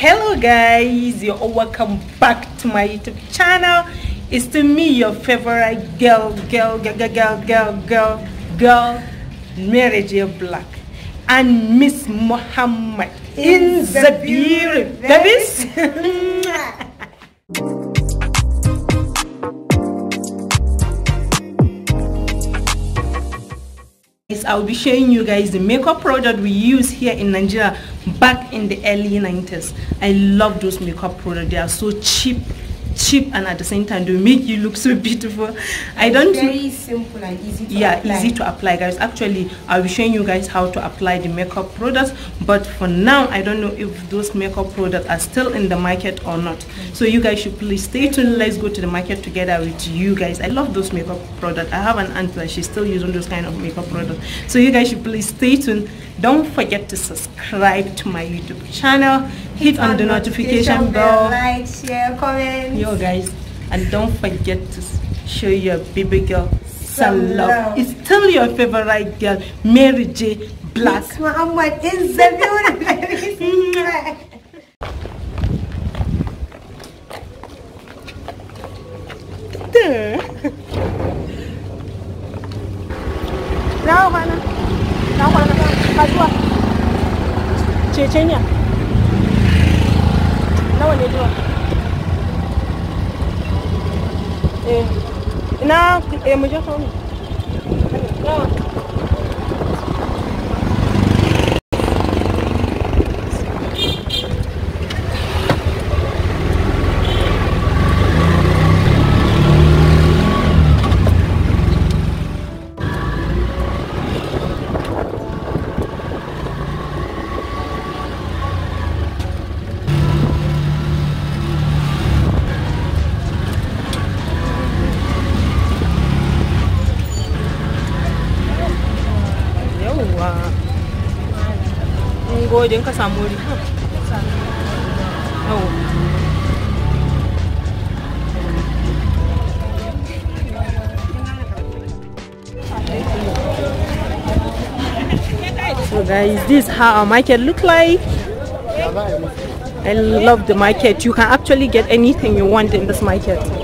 hello guys. You're all welcome back to my youtube channel. It's to me your favorite girl girl girl girl girl girl girl, Mary J. Black and Miss Muhammad in, in the, the beauty. I'll be showing you guys the makeup product we use here in Nigeria back in the early 90s. I love those makeup products. They are so cheap cheap and at the same time they make you look so beautiful. I don't very simple and easy to yeah apply. easy to apply guys. Actually i'll be showing you guys how to apply the makeup products but for now i don't know if those makeup products are still in the market or not. So you guys should please stay tuned. Let's go to the market together with you guys. I love those makeup products. I have an aunt that she's still using those kind of makeup products. So you guys should please stay tuned don't forget to subscribe to my youtube channel. Hit, on, the notification, bell. like share comment. Yo guys. And don't forget to show your baby girl some, Some love. love. it's still your favorite girl mary j. Black. Miss Muhammad is the beauty? Nawa kwana? Na kwana kasuwa? Cecenya? Nawa ne? Eh, ina eh mu je kawo. Gode. So guys, this is how our market look like. I love the market. You can actually get anything you want in this market.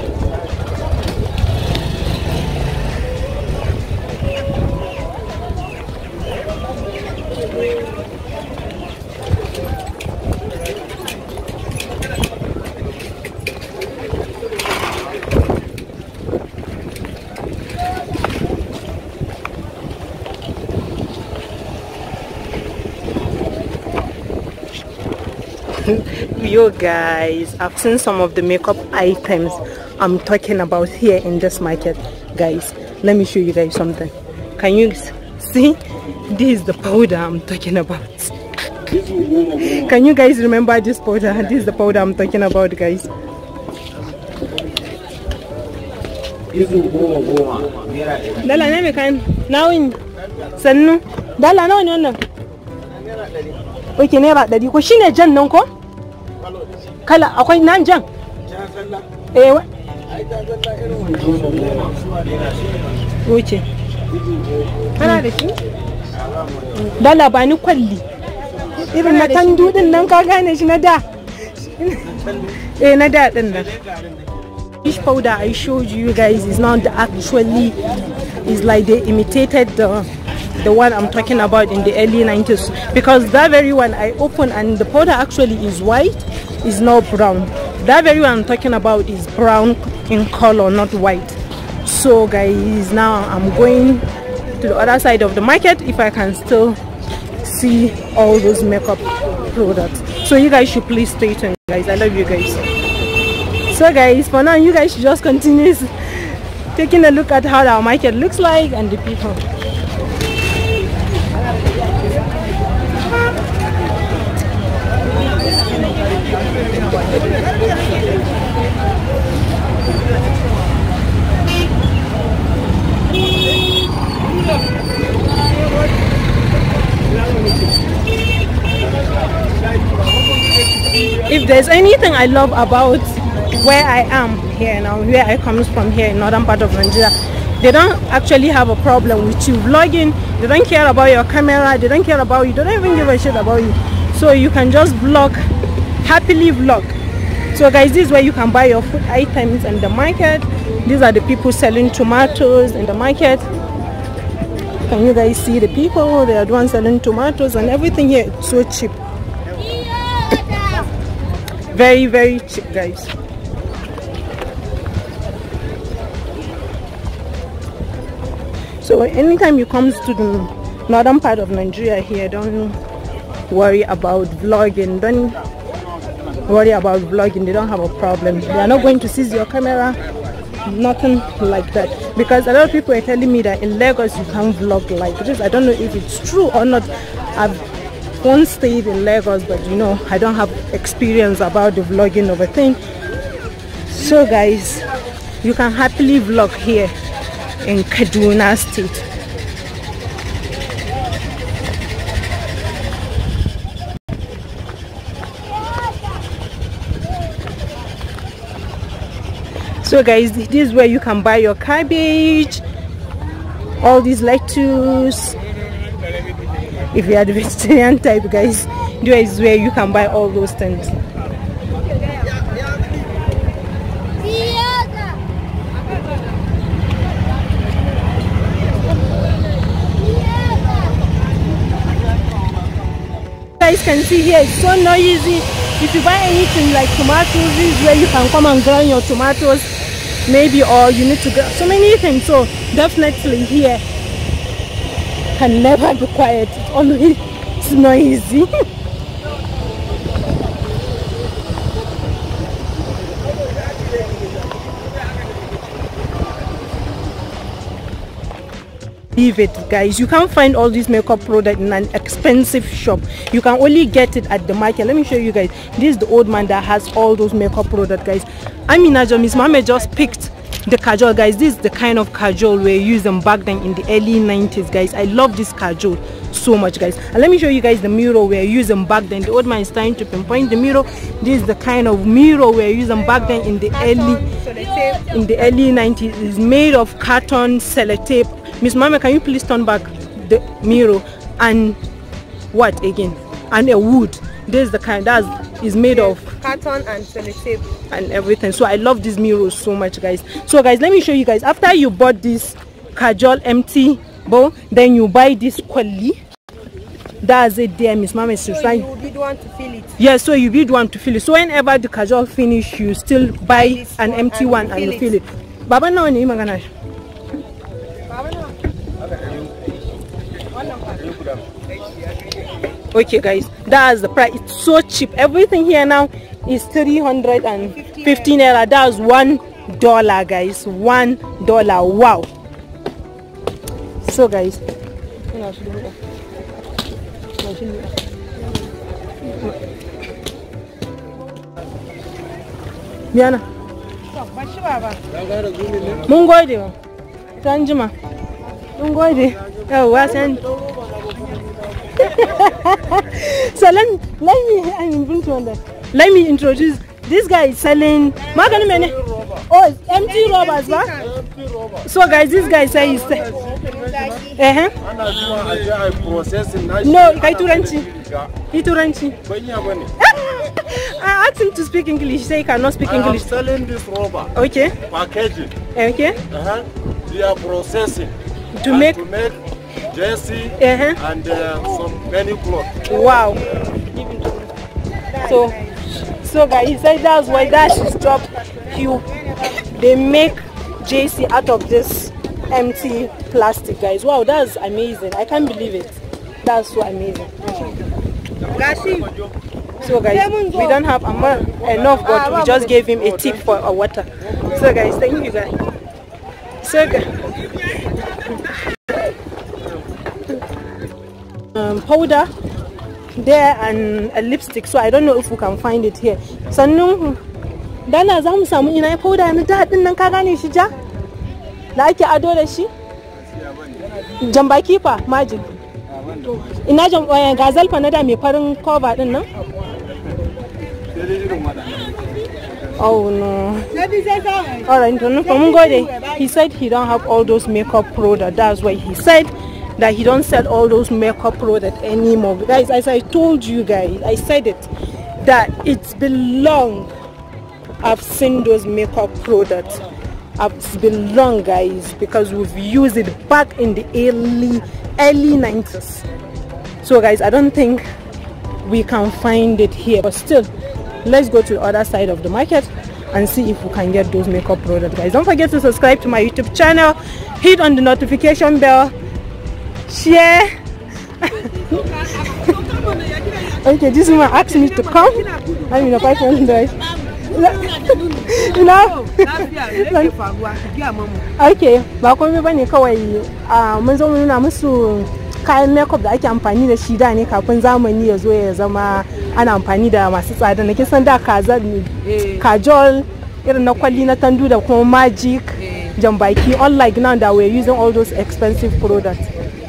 Guys. I've seen some of the makeup items i'm talking about here in this market guys. Let me show you guys something. Can you see? This is the powder i'm talking about. Can you guys remember this powder? This is the powder i'm talking about guys. Ok kala akwai nan jan? Eh wa- wuce. Kana da shi? Dala ba ni kwalli. Irin na tandu ɗin nan ka gane shi na da. Eh na da ɗin nan. Fish powder I showed you guys is not actually is like they imitated the the one I'm talking about in the early 90s because that very one I opened and the powder actually is white is not brown. That very one I'm talking about is brown in color not white. So guys now I'm going to the other side of the market if I can still see all those makeup products. So you guys should please stay tuned guys. I love you guys. So guys for now you guys should just continue taking a look at how our market looks like and the people if there's anything I love about where I am here now, where I comes from here in northern part of Nigeria, they don't actually have a problem with you vlogging. They don't care about your camera. They don't care about you. They don't even give a shit about you. So you can just vlog happily vlog so guys this is where you can buy your food items in the market these are the people selling tomatoes in the market can you guys see the people they are the ones selling tomatoes and everything here it's so cheap very very cheap guys so anytime you come to the northern part of nigeria here don't worry about vlogging. Don't worry about vlogging. They don't have a problem. They are not going to seize your camera. Nothing like that. Because a lot of people are telling me that in lagos you can't vlog like this. I don't know if it's true or not. I've once stayed in lagos but you know i don't have experience about the vlogging of a thing. So guys you can happily vlog here in kaduna state. So guys this is where you can buy your cabbage all these lettuce. If you are the vegetarian type guys this is where you can buy all those things guys can see here it's so noisy. If you buy anything like tomatoes this is where you can come and grind your tomatoes maybe or you need to get so many things. So definitely here can never be quiet. It's always noisy leave it guys. You can't find all these makeup product in an expensive shop. You can only get it at the market. Let me show you guys. This is the old man that has all those makeup product guys. I mean miss mame just picked the kajol guys. This is the kind of kajol we're using back then in the early 90s guys. I love this kajol so much guys. And let me show you guys the mirror we're using back then. The old man is trying to pinpoint the mirror. This is the kind of mirror we're using back then in the early in the early 90s it's made of carton sellotape miss mama can you please turn back the mirror and what again? And a wood. This is the kind that is made of Carton and sellotape. and everything. So i love these mirrors so much guys. So guys let me show you guys. After you bought this kajol empty bowl then you buy this kwali that's it there miss mama So trying you the one to fill it. yeah so you need one to fill it. So whenever the kajol finish you still buy an one empty and one and you fill it. Baba nawa okay guys that's the price it's so cheap everything here now is 350 naira that's one dollar guys one dollar wow so guys. Biyana. Mun gode. Ta. Mun gode. Yawwa oh, san. so let me, let me I mean, bring to one there. Let me introduce this guy is selling magani mene. Oh, it's empty robbers, ba? So guys, this guy say he's uh -huh. ana zuwa a je a yi processing na No, kai turanci. He turanci. ban I asked him to speak English. He say he cannot speak I am English. selling this rubber Okay. packaging Okay. uh-huh. they are processing To make- to make jersey Uh-huh. and uh, some many clothes Wow. So, so guys, he said that's why that his job. You, they make JC out of this empty plastic, guys. Wow, that's amazing. I can't believe it. That's so amazing. So guys, we don't have enough, but we just gave him a tip for our water. So guys, thank you guys. So guys. Um, powder there and a lipstick so I don't know if we can find it here. Sannan dana za mu samu ina powder na daɗin nan ka gane shi ja? Da ake ado da shi? Jambaki fa majin. Ina jan eh, gazal fa na da mai farin cover ɗin nan? Oh no. Alright, no, from Ngode, he said he don't have all those makeup products. That's why he said that he don't sell all those makeup products anymore. Guys, as I told you guys, I said it. that it's been long I've seen those makeup products. It's been long guys because we've used it back in the early early 90s. So guys I don't think we can find it here but still let's go to the other side of the market and see if we can get those makeup products guys don't forget to subscribe to my youtube channel hit on the notification bell share. Okay this woman asked me to come. I'm in a 500 you know? Okay ba komai ba ne kawai mun zo nuna musu kayan makeup da ake amfani da shi da ne kafin zamani ya zo ya zama ana amfani da masu tsada na kisan da kajol irin na kwalli na tandu da kuma magic jambaki unlike now that we're using all those expensive products.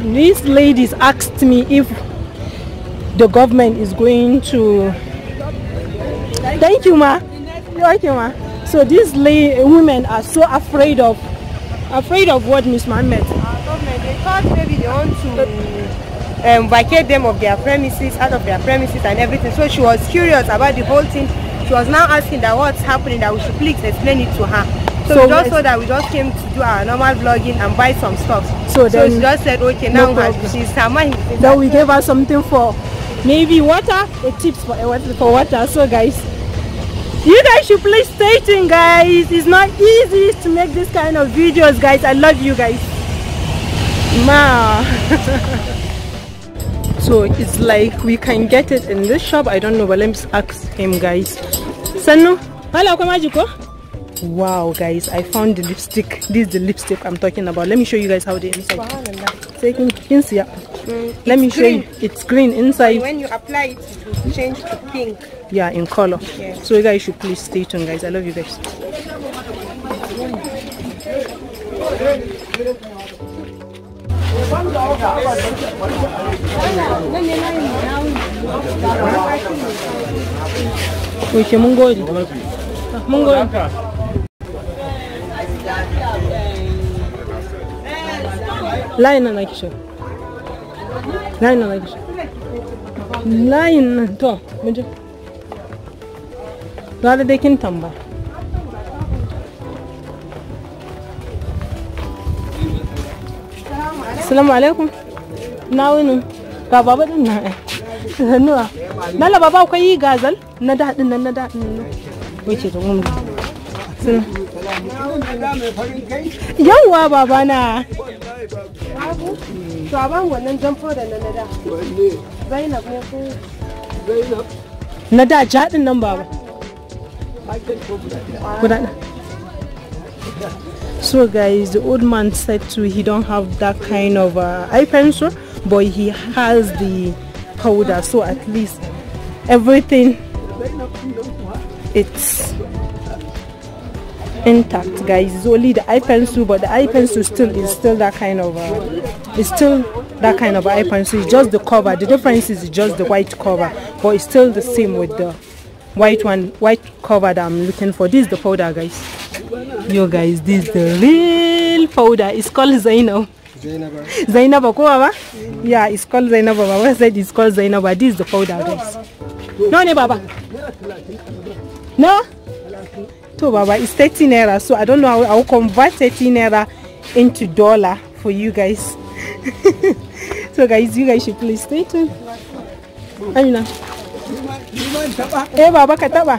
these ladies asked me if the government is going to thank you ma thank you ma so these la- women are so afraid of afraid of what miss Mohammed maybe they want to um, vacate them of their premises, out of their premises and everything. So she was curious about the whole thing. She was now asking that what's happening, that we should please explain it to her. So, So we just let's- saw that we just came to do our normal vlogging and buy some stuff. So So, then- she just said, okay, now problem. she's mind. then we gave her something for maybe water a tips for for water. So guys you guys should please stay tuned guys. It's not easy to make this kind of videos guys. I love you guys. Ma. So it's like we can get it in this shop. I don't know but let me ask him guys. Sanu? Hello kwamajiko wow guys i found the lipstick. This is the lipstick i'm talking about. Let me show you guys how the inside Say, kin- kin siya. Mm, let me show you. It's green inside. When you apply it, it will change to pink. yeah in color. Yeah. so you guys should please stay tuned guys. I love you guys. Oke mun gode. Mun gode. Layin nan nake so. Layin nan nake so. Layin nan to mun je. Gara dai kin tamba. Assalamu alaikum. Na wuni. Ga baba din na ai. Sannuwa. Nala baba akwai yi gazal na daɗin nan na daɗin nan. Wace to mun. Sun. Yawwa baba na. To a ban wannan jamfo da na da. Zainab ne ko Na da jaɗin nan baba. Guda ɗaya. So guys, the old man said to he don't have that kind of uh, eye pencil, but he has the powder. So at least everything it's intact, guys. It's only the eye pencil, but the eye pencil still is still that kind of uh, it's still that kind of eye pencil. It's just the cover. The difference is just the white cover, but it's still the same with the white one, white cover that I'm looking for. This is the powder, guys. Yo guys, this is the real powder. It's called Zainab. Zainab ko baba? Yeah, it's called Zainab. Baba said it's called Zainab. This is the powder, guys. No, ne baba. No. To baba, it's 30 naira. So I don't know how I'll convert 30 naira into dollar for you guys. so guys, you guys should please stay tuned. Amina. Eh baba ka taba.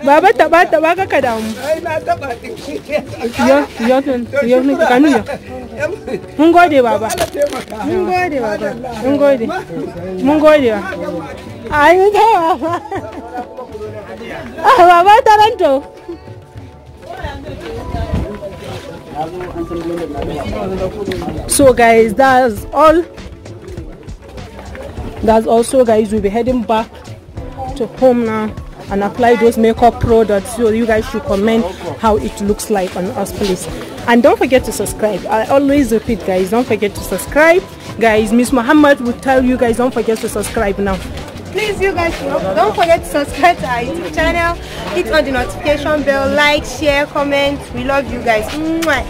Taba ka ka damu. Yo yo yo tun ka nuna. Mun gode baba. Mun gode baba. Mun gode. Mun gode. Ai mun baba. Ah Taranto. So guys, that's all. That's also guys we'll be heading back to home now and apply those makeup products. So you guys should comment how it looks like on us please. And don't forget to subscribe. I always repeat guys don't forget to subscribe. Guys miss muhammad will tell you guys don't forget to subscribe now Please, you guys, don't forget to subscribe to our YouTube channel. Hit on the notification bell, like, share, comment. We love you guys. Mwah.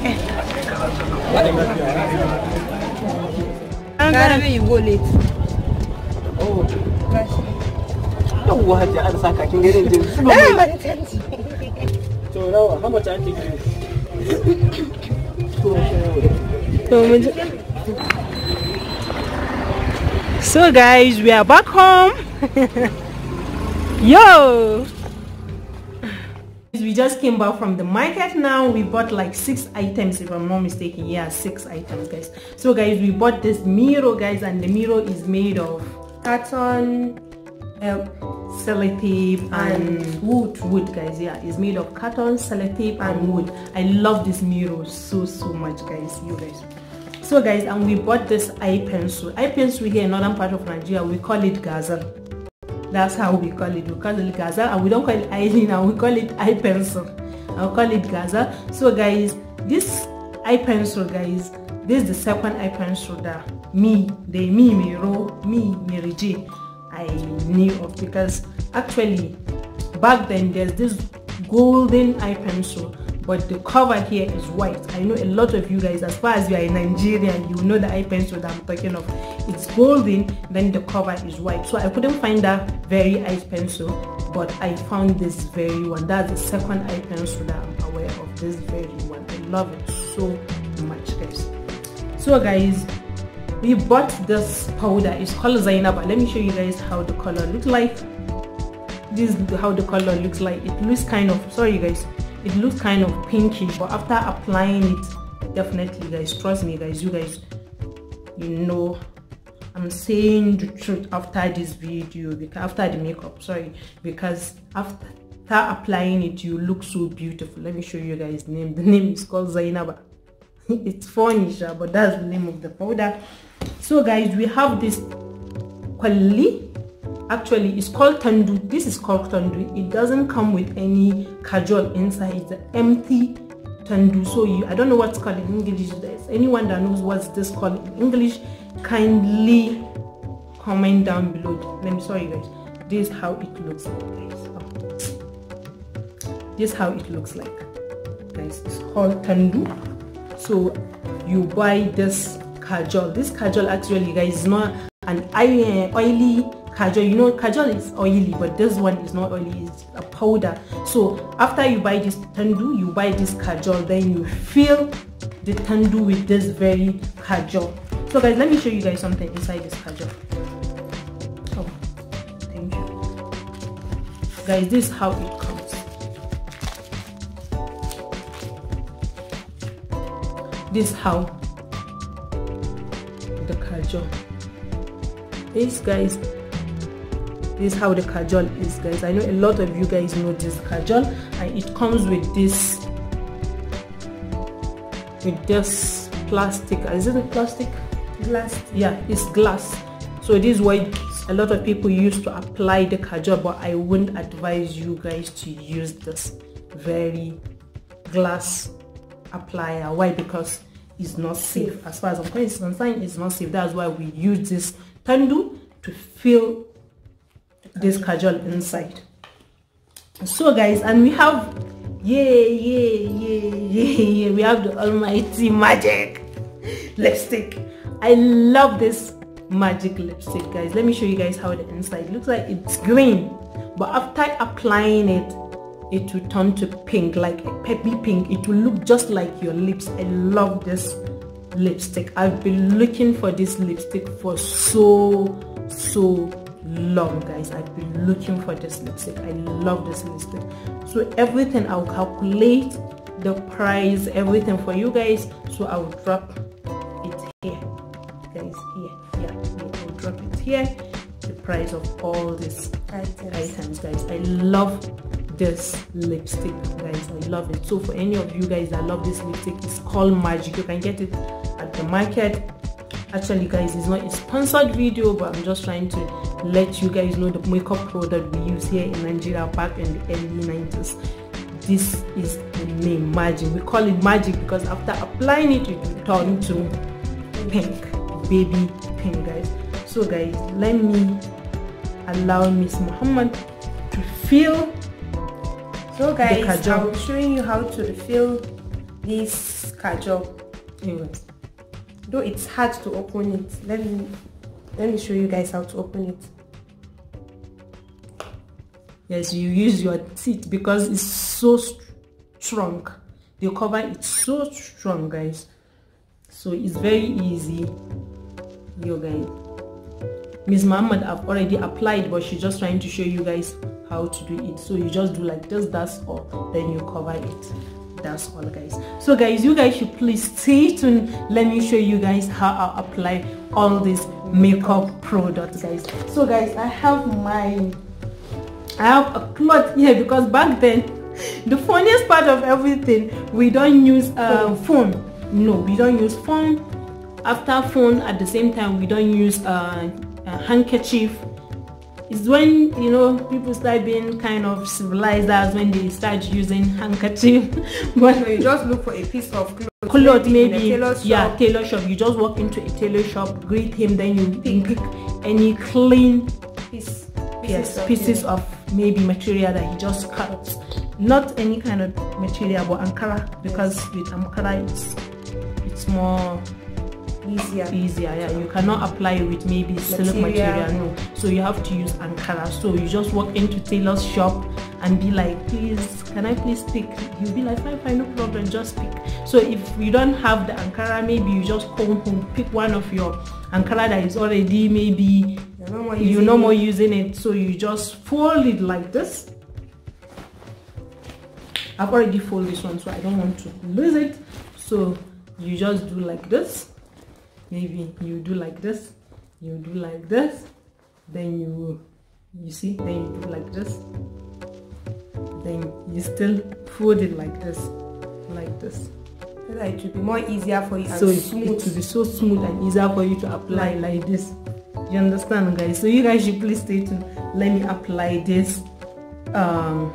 Gara when you go late. yawwa hajji an saka kin gare da to nawa how much an take you so guys we are back home yo! We just came back from the market now. We bought like six items if i'm not mistaken. Yeah six items guys. So guys we bought this mirror guys and the mirror is made of carton uh, sellotape and wood. Wood guys yeah. It's made of carton sellotape and wood. I love this mirror so so much guys you guys. So guys and we bought this eye pencil. Eye pencil here in northern part of nigeria we call it gazal that's how we call it. We call it Gaza. And we don't call it eyeliner we call it eye pencil. I'll call it gazal so guys this eye pencil guys this is the second eye pencil that me the me me miro me mary j i knew of. Because actually back then there's this golden eye pencil but the cover here is white. I know a lot of you guys as far as you are in nigeria you know the eye pencil that i'm talking of. It's golden then the cover is white. So i couldn't find that very eye pencil but i found this very one. That's the second eye pencil that i'm aware of this very one. I love it so much guys. So guys we bought this powder. It's called zainaba. Let me show you guys how the color looks like. This is how the color looks like. It looks kind of sorry guys it looks kind of pinkish but after applying it definitely guys trust me guys you guys you know i'm saying the truth after this video because after the makeup sorry because after applying it you look so beautiful. Let me show you guys name. The name is called zainaba. It's funny but that's the name of the powder. So guys we have this kwali actually it's called tandu. This is called tandu. It doesn't come with any kajol inside. It's an empty tandu. So you i don't know what's called in english. There's anyone that knows what's this called in english kindly comment down below. Let me sorry guys. This is how it looks like guys. Oh. this is how it looks like guys. It's called tandu. So you buy this kajol this kajol actually guys is not an oily kajol you know kajol is oily but this one is not oily it's a powder. So after you buy this tandu you buy this kajol then you fill the tandu with this very kajol so guys let me show you guys something inside this kajol oh thank you. Guys this is how it comes. This is how the kajol this guys this is how the kajol is guys. I know a lot of you guys know this kajol and it comes with this with this plastic. Is it a plastic? Glass. Yeah it's glass. So this is what a lot of people use to apply the kajol but i wouldn't advise you guys to use this very glass applier. Why? Because it's not safe. As far as i'm concerned it's not safe. That's why we use this tandu to fill this kajal inside. So guys and we have yeah yeah yeah yeah yeah we have the almighty magic lipstick. I love this magic lipstick guys. Let me show you guys how the inside looks like. It's green but after applying it it will turn to pink like a peppy pink. It will look just like your lips. I love this lipstick. I've been looking for this lipstick for so so long guys. I've been looking for this lipstick. I love this lipstick. So everything i'll calculate the price everything for you guys. So i'll drop it here. Guys here. Yeah, yeah i'll drop it here. The price of all these items, items guys. I love this lipstick guys. I love it. So for any of you guys that love this lipstick it's called magic. You can get it at the market. Actually guys it's not a sponsored video but i'm just trying to let you guys know the makeup product we use here in nigeria back in the early 90s this is the name magic we call it magic because after applying it it will turn to pink baby pink guys so guys let me allow miss muhammad to fill So guys. I'm showing you how to refill this kajal. anyways Though it's hard to open it. Let me let me show you guys how to open it. yes you use your teeth because it's so strong. The cover is so strong guys. So it's very easy. You guys. Miss muhammad i've already applied but she's just trying to show you guys how to do it. So you just do like this that's all. Then you cover it that's all guys. So guys you guys should please stay tuned. Let me show you guys how i apply all these makeup products guys. So guys i have my I have a cloth here because back then the funniest part of everything we don't use uh, phone. no we don't use phone. After phone at the same time we don't use uh, a handkerchief it's when you know people start being kind of civilized that's when they start using handkerchief. But So you just look for a piece of cloth. cloth maybe a tailor yeah tailor shop. You just walk into a tailor shop greet him then you pick any clean Piece, yes of pieces of maybe material that he just cut. Not any kind of material but ankara because with ankara it's it's more easier. easier yeah. You cannot apply it with maybe silk Material. material no. So you have to use ankara so you just walk into tailor's shop and be like please can i please pick? You'll be like fine fine no problem. Just pick. So if you don't have the ankara maybe you just come home pick one of your ankara that is already maybe You're no more using no more it. using it. So you just fold it like this. I've already folded this one so i don't want to lose it. So you just do like this maybe you do like this you do like this then you you see then you do like this then you still fold it like this like this. So that it will be more easier for you and so it, it smooth. will be so smooth and easier for you to apply like this. You understand guys? So you guys should please stay tuned. Let me apply this um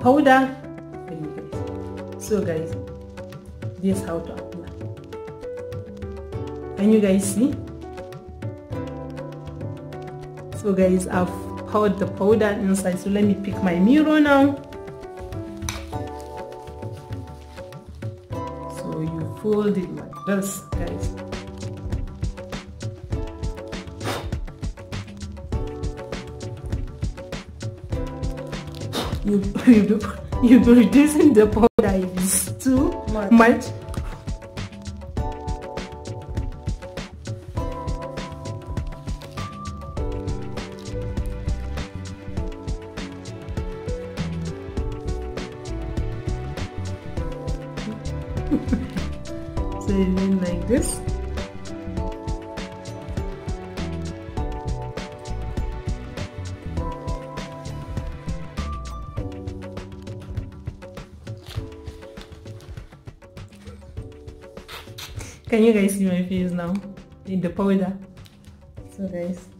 powder for you guys. So guys this is how to apply can you guys see? So guys i've poured the powder inside. So let me pick my mirror now. So you fold it like this guys. You you be, you be reducing the powder. It's too Much. much you guys see my face now? In the powder. So guys.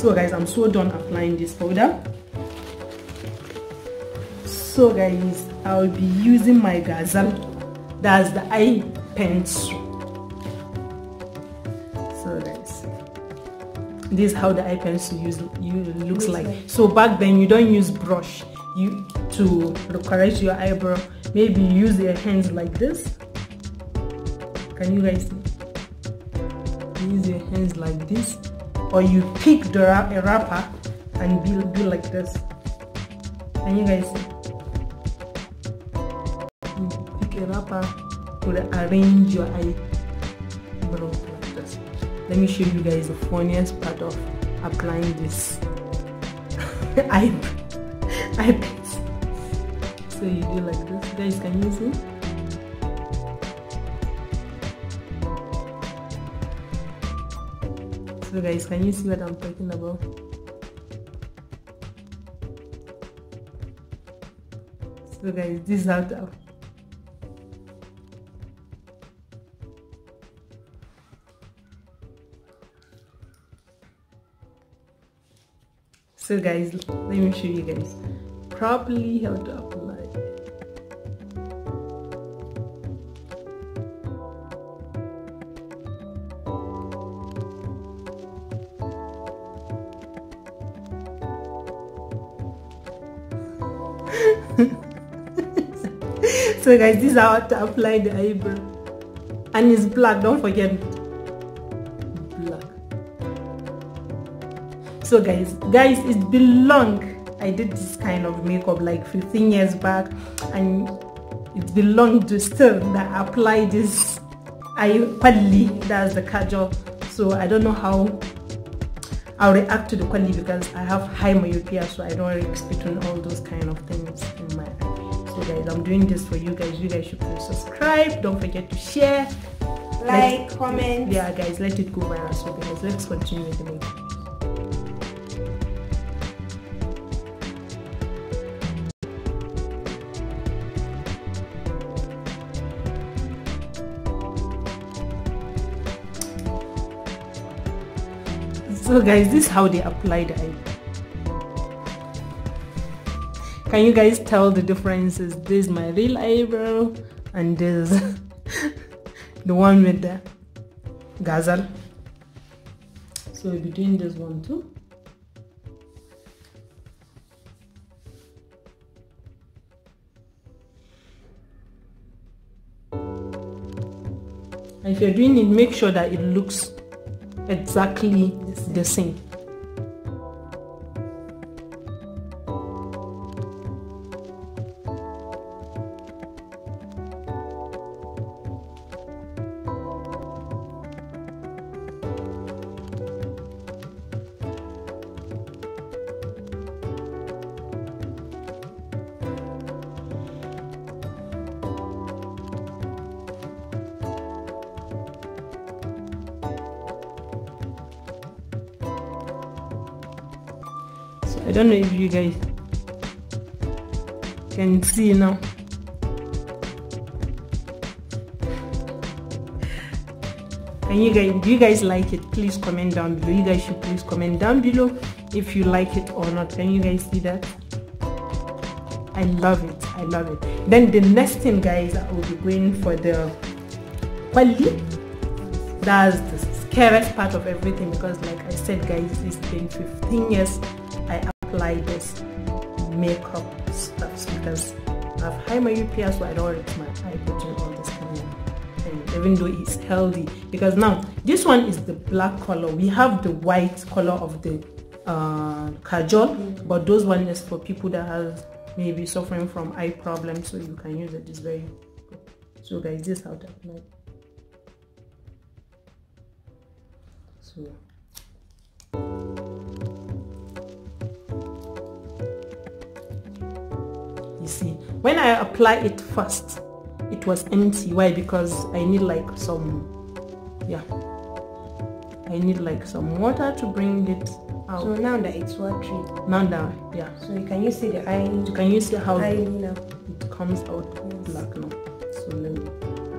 So guys, I'm so done applying this powder. So guys, I'll be using my gazal. That's the eye pencil. So guys, this is how the eye pencil use, you looks like. So back then you don't use brush. You to correct your eyebrow. Maybe you use your hands like this. Can you guys see? Use your hands like this or you pick the a wrapper and do, like this. Can you guys? You pick a wrapper to arrange your eyebrow like this. Let me show you guys the funniest part of applying this eye eye. So you do like this, guys. Can you see? Guys, can you see what I'm talking about? So guys, this is how to So guys, let me show you guys properly how to apply. So guys, this is how to apply the eyebrow. And it's black, don't forget. Black. So guys guys it's been long. i did this kind of makeup like 15 years back. And it belonged to still that I apply this i that's the kajal so i don't know how i'll react to the kwalli because i have high myopia so i don't react between all those kind of things in my eye. so guys. I'm doing this for you guys. You guys should please subscribe. Don't forget to share. Like, Let's- comment. yeah guys let it go viral. So guys let's continue with the makeup so guys this is how they apply the eye can you guys tell the differences? This is my real eyebrow and this the one with the gazal. So we'll be doing this one too. If you're doing it make sure that it looks exactly the same I don't know if you guys can see now. Can you guys do you guys like it? Please comment down below. You guys should please comment down below if you like it or not. Can you guys see that? I love it. I love it. Then the next thing guys I will be going for the kwalli. That's the scariest part of everything because like I said guys it's been 15 years apply this makeup stuff because I have high myopia so I don't want my eye putting all this kind and even though it's healthy. Because now this one is the black color. We have the white color of the uh, kajal but those one is for people that have maybe suffering from eye problems so you can use it. It's very good. So guys this is how to apply. So see. When i apply it first it was empty. Why? Because i need like some yeah. I need like some water to bring it out. So now that it's watery, now that yeah. So you can you see the eye? can you see how it now? comes out black now. So let me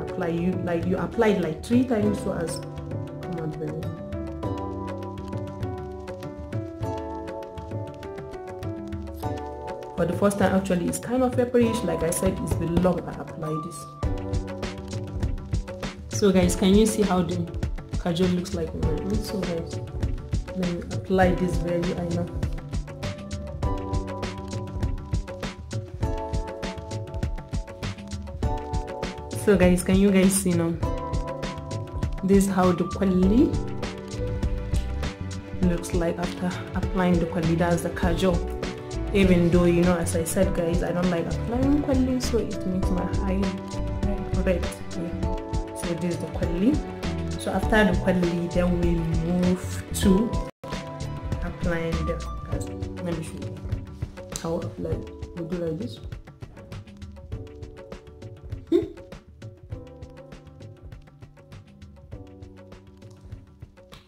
apply you like you apply it like three times so as for the first time actually it's kind of pepperish like i said it's been long i apply this. So guys can you see how the kajal looks like in my so guys let me apply this very i know so guys can you guys see now? This is how the kwalli looks like after applying the kwalli. That's the kajal even though you know as i said guys i don't like applying kwalli so it makes my eye red yeah. so this is the kwalli so after the kwalli then we move to line there guys let me show you how like we do like this Hmm.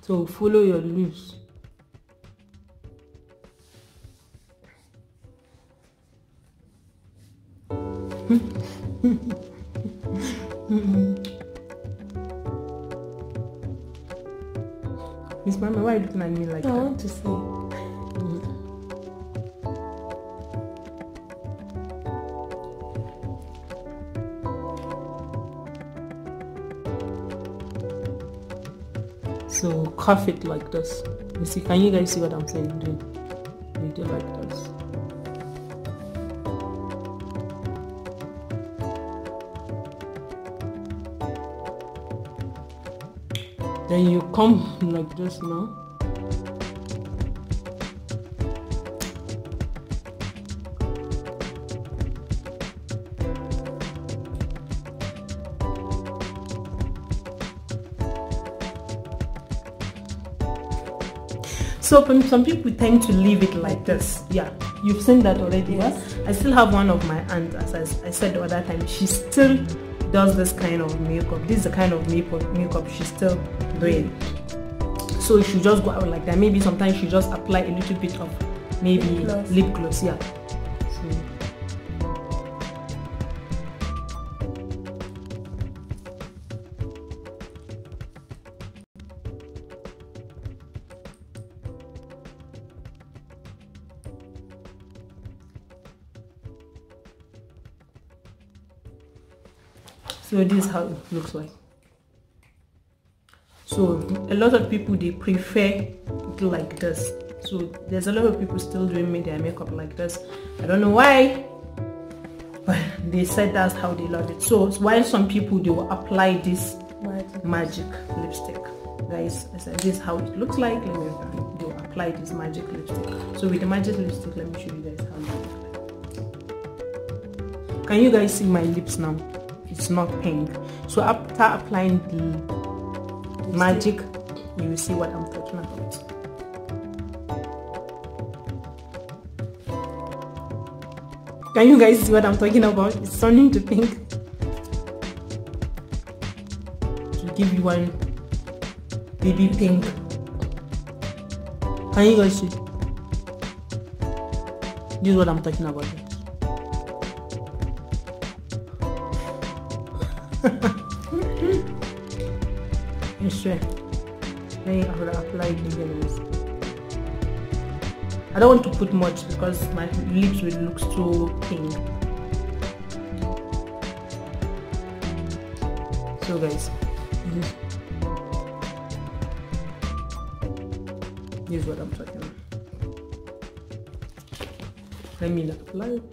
so follow your lips Miss Mama, why are you looking at me like I that? want to see. So cuff it like this. You see, can you guys see what I'm saying? Do come like this now. So some- people tend to leave it like this. Yeah, you've seen that already. Yes. I still have one of my aunts, as I, I said the other time. She still does this kind of makeup. This is the kind of makeup makeup she's still doing. So she just go out like that. Maybe sometimes she just apply a little bit of maybe Lip gloss. lip gloss. Yeah. So, so this is how it looks like so a lot of people they prefer it like this. So there's a lot of people still doing me their makeup like this. I don't know why but they said that's how they love it. So while some people they will apply this Magic. magic lipstick. Guys I said this is how it looks like. Let me they will apply this magic lipstick. So with the magic lipstick let me show you guys how it looks like. Can you guys see my lips now? It's not pink. So after applying the magic you will see what i'm talking about. Can you guys see what i'm talking about? It's turning to pink. To give you one baby pink. Can you guys see? This is what i'm talking about I apply. I don't want to put much because my lips will look so pink. So guys, this, this is what I'm talking about. Let me apply it.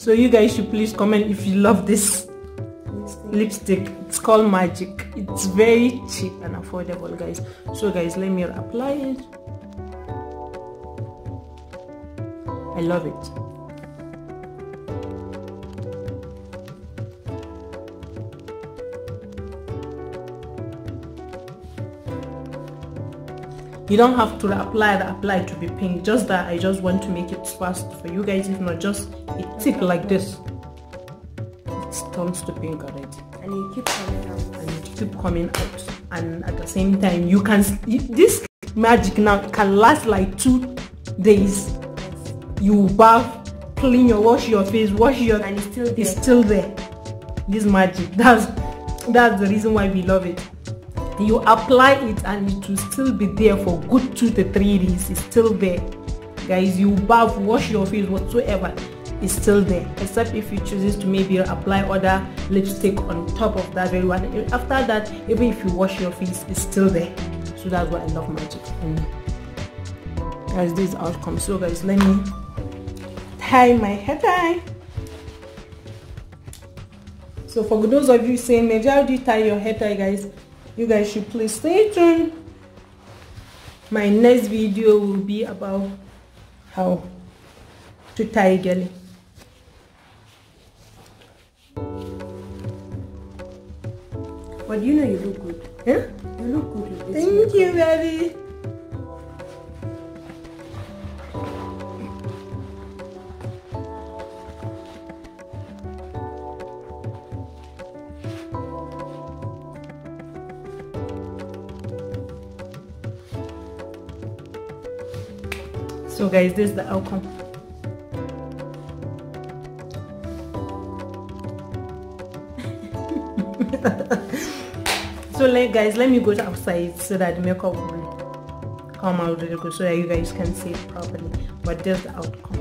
So you guys should please comment if you love this lipstick. It's called Magic. It's very cheap and affordable, guys. So guys, let me apply it. I love it. You don't have to apply the apply to be pink just that i just want to make it fast for you guys if not just a tip like this. It turns to pink already. And you keep coming out. and it keep coming out. And at the same time you can this magic now can last like two days. You bath clean your wash your face wash your And it's still there. it's still there. This magic that's that's the reason why we love it you apply it and it will still be there for good two to three days. It's still there. Guys you bath wash your face whatsoever it's still there. Except if you chooses to maybe apply other lipstick on top of that very one. After that even if you wash your face it's still there. So that's why i love magic and mm. guys this is outcome. So guys let me tie my hair tie. So for those of you saying maybe how do you tie your hair tie guys you guys should please stay tuned my next video will be about how to tie gele But you know you look good. yeah? You look good thank you baby so guys this is the outcome. So like guys let me go to outside so that the makeup will come out really good so that you guys can see it properly. But there's the outcome.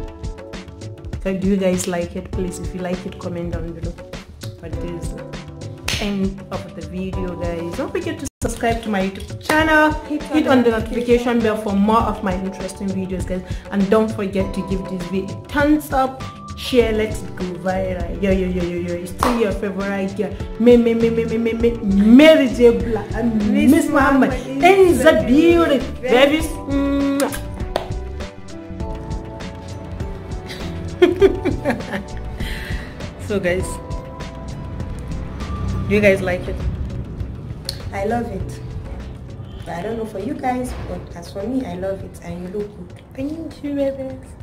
So do you guys like it? Please if you like it comment down below. But this is the end of the video guys. Don't forget to subscribe to my youtube channel hit, on the notification bell for more of my interesting videos guys. And don't forget to give this video a thumbs up share let's go viral. Yo yo yo yo yo it's still your favorite girl. Me me me me me me me mary j. Black and miss muhammad in the beauty babies so guys do you guys like it I love it. I don't know for you guys, but as for me, I love it and you look good. thank you babies